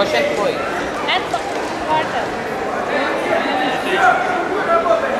Poszedł twój. Eto, czwarta. Jest,